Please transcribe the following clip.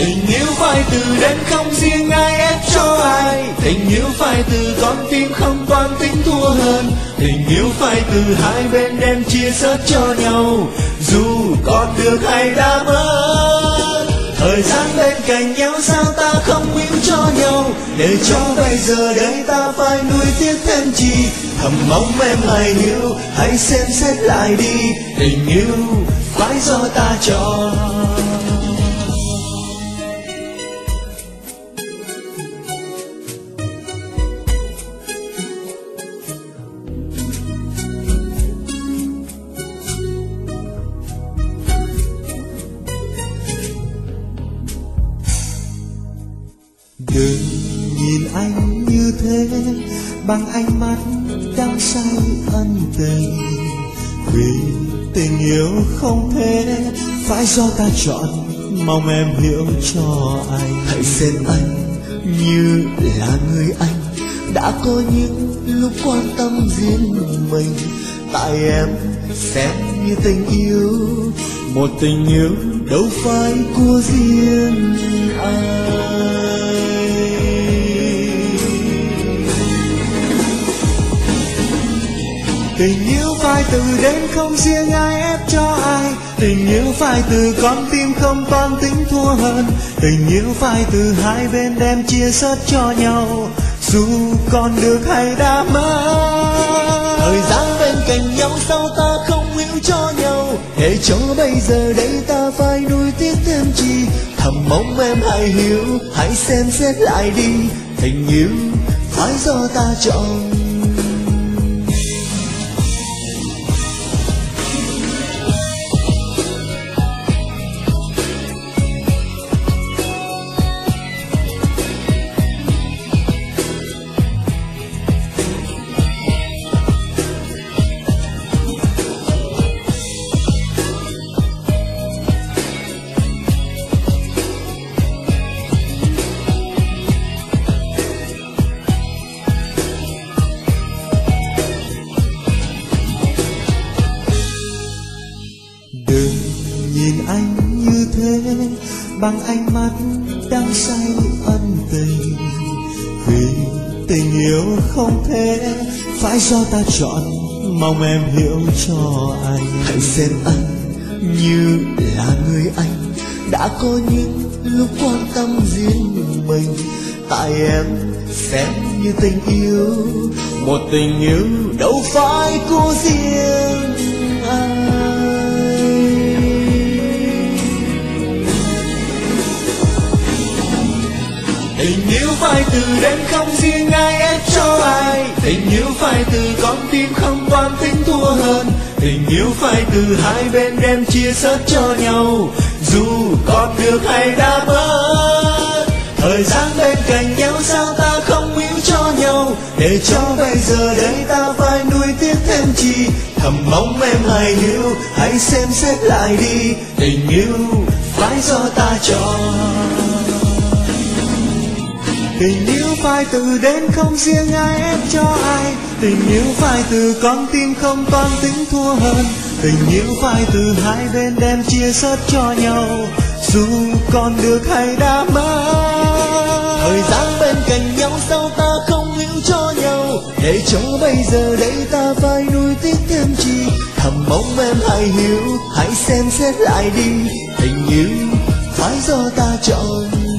Tình yêu phải từ đến không riêng ai ép cho ai. Tình yêu phải từ con tim không toan tính thua hơn. Tình yêu phải từ hai bên đem chia sớt cho nhau. Dù còn được hay đã mất thời gian bên cạnh nhau sao ta không yêu cho nhau? Để cho bây giờ đây ta phải nuối tiếc thêm chi. Thầm mong em hãy hiểu, hãy xem xét lại đi. Tình yêu phải do ta chọn. Đừng nhìn anh như thế, bằng ánh mắt đang say ân tình. Vì tình yêu không thể phải do ta chọn, mong em hiểu cho anh. Hãy xem anh như là người anh, đã có những lúc quan tâm riêng mình. Tại em xem như tình yêu, một tình yêu đâu phải của riêng anh. Tình yêu phải từ đến không riêng ai ép cho ai. Tình yêu phải từ con tim không toan tính thua hơn. Tình yêu phải từ hai bên đem chia sớt cho nhau. Dù còn được hay đã mất thời gian bên cạnh nhau sao ta không hiểu cho nhau. Để cho bây giờ đây ta phải nuối tiếc thêm chi. Thầm mong em hãy hiểu, hãy xem xét lại đi. Tình yêu phải do ta chọn. Bằng ánh mắt đang say ân tình. Vì tình yêu không thể phải do ta chọn, mong em hiểu cho anh. Hãy xem anh như là người anh, đã có những lúc quan tâm riêng mình. Tại em xem như tình yêu, một tình yêu đâu phải của riêng anh. Tình yêu phải từ đến không riêng ai ép cho ai. Tình yêu phải từ con tim không quan tính thua hơn. Tình yêu phải từ hai bên đem chia sớt cho nhau. Dù còn được hay đã mất thời gian bên cạnh nhau sao ta không yêu cho nhau? Để cho bây giờ đây ta phải nuôi tiếc thêm chi. Thầm mong em hãy hiểu hãy xem xét lại đi. Tình yêu phải do ta chọn tình yêu phải từ đến không riêng ai ép cho ai. Tình yêu phải từ con tim không toan tính thua hơn. Tình yêu phải từ hai bên đem chia sớt cho nhau. Dù còn được hay đã mất, thời gian bên cạnh nhau sao ta không hiểu cho nhau? Để cho bây giờ đây ta phải nuối tiếc thêm chi. Thầm mong em hãy hiểu, hãy xem xét lại đi. Tình yêu phải do ta chọn.